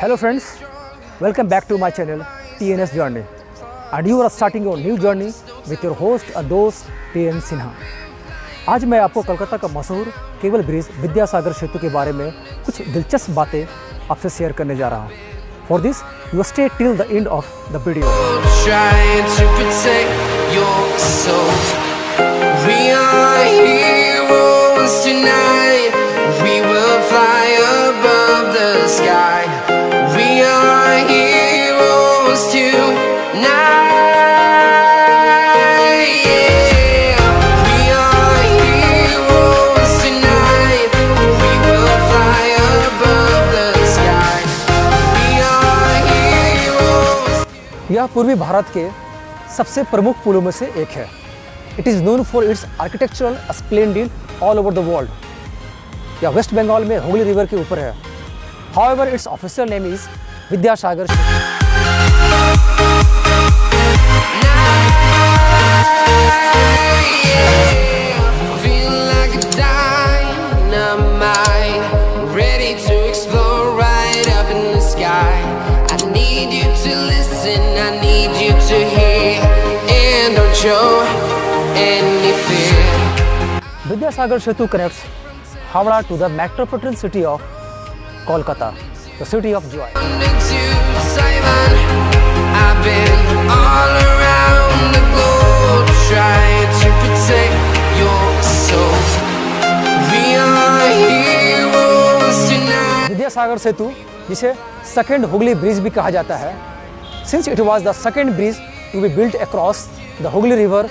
Hello friends welcome back to my channel TNS journey and you are starting your new journey with your host a दोस्त TN Sinha आज मैं आपको कलकत्ता का मशहूर cable bridge Vidyasagar क्षेत्र के बारे में कुछ दिलचस्प बातें आपसे शेयर करने जा रहा हूँ। For this you stay till the end of the video We are here. यह पूर्वी भारत के सबसे प्रमुख पुलों में से एक है। It is known for its architectural splendour all over the world या वेस्ट बंगाल में हुगली रिवर के ऊपर है। However its official name is Vidyasagar Need you. Vidyasagar Setu connect Howrah to the metropolitan city of Kolkata the city of joy Vidyasagar Setu जिसे second Hooghly bridge भी कहा जाता है since it was the second bridge to be built across the Hooghly river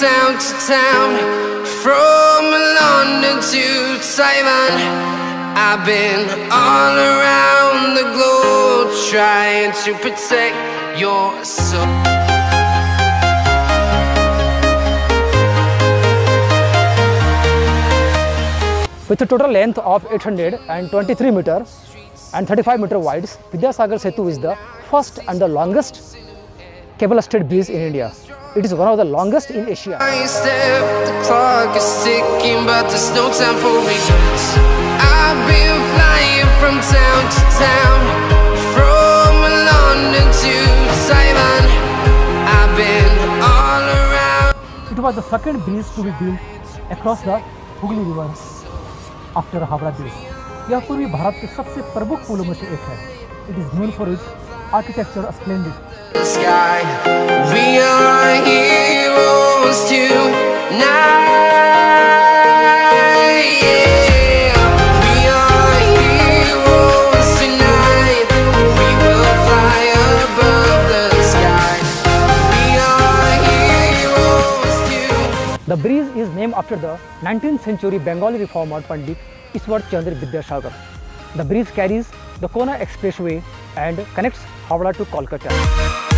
Town to town, from London to Taiwan. I've been all around the globe trying to protect your soul. With a total length of 823 meter and 35 meter wide, Vidyasagar Setu is the first and the longest cable-stayed bridge in India. It is one of the longest in Asia. It was the second bridge to be built across the Hooghly River after Howrah Bridge. यह पूर्वी भारत के सबसे प्रमुख पुलों में से एक है it is known for its splendid the sky. We are heroes the bridge is named after the 19th century Bengali reformer Pandit Ishwar Chandra Vidyasagar. The bridge carries the Kona Expressway and connects Howrah to Kolkata.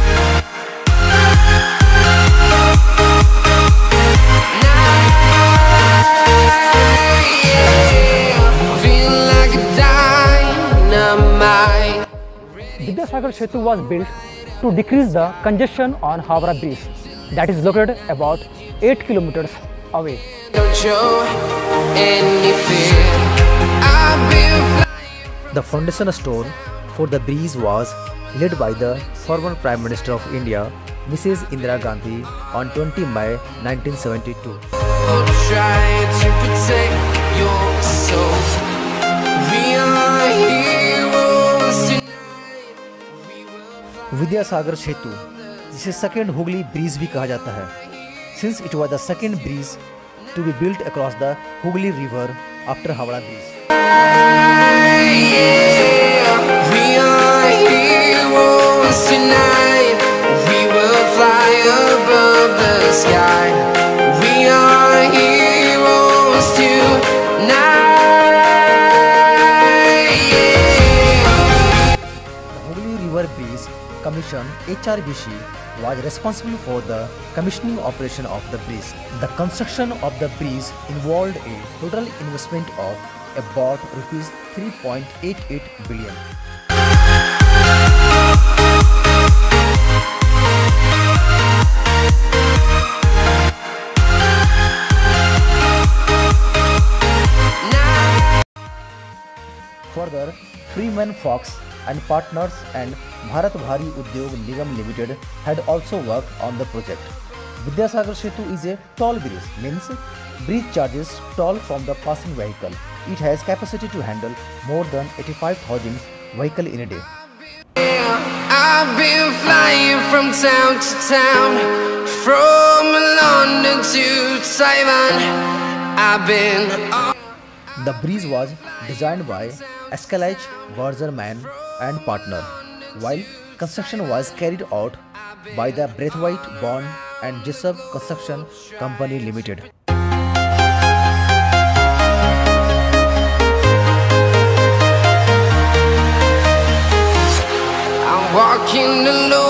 Vidyasagar Setu was built to decrease the congestion on Howrah Bridge that is located about 8 kilometers away. The foundation stone for the bridge was laid by the former Prime Minister of India, Mrs. Indira Gandhi on 20 May 1972. Vidyasagar Setu, जिसे second Hooghly bridge भी कहा जाता है। Since it was the second bridge to be built across the Hooghly river after Howrah bridge Commission HRBC was responsible for the commissioning operation of the bridge. The construction of the bridge involved a total investment of about rupees 3.88 billion. Further, Freeman Fox and partners and Bharat Bhari Udyog Nigam Limited had also worked on the project. Vidyasagar Setu is a toll bridge, means bridge charges tall from the passing vehicle. It has capacity to handle more than 85,000 vehicle in a day. I've been flying from town to town, from London to Taiwan. I've been The bridge was designed by Schlaich Bergermann and partner, while construction was carried out by the Braithwaite Burn and Jessop Construction Company Limited. I'm walking alone,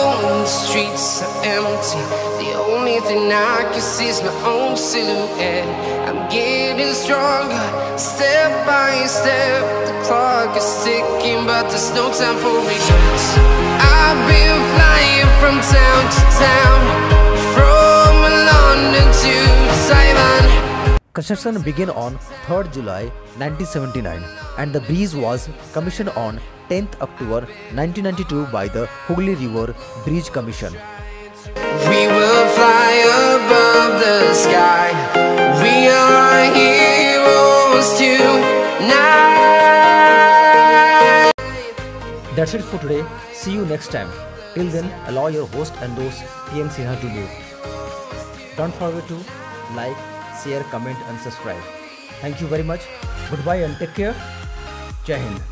I can see is my own silhouette. I'm getting stronger, step by step. The clock is ticking, but there's no time for regrets. I've been flying from town to town, from London to Taiwan. Construction began on 3rd July 1979 and the bridge was commissioned on 10th October 1992 by the Hooghly River Bridge Commission. We will fly That's it for today. See you next time. Till then, allow your host and host TN Sinha to live. Don't forget to like, share, comment and subscribe. Thank you very much. Goodbye and take care. Jai Hind.